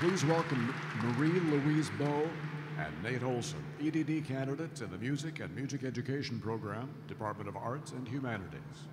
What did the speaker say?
Please welcome Marie-Louise Bowe and Nate Olson, EDD candidates in the Music and Music Education Program, Department of Arts and Humanities.